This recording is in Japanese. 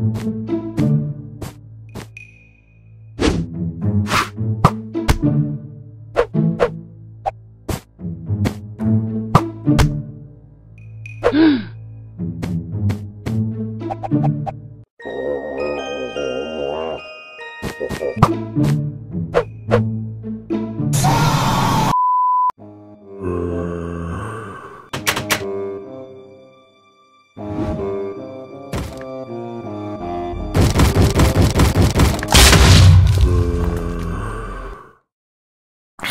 Brrrr.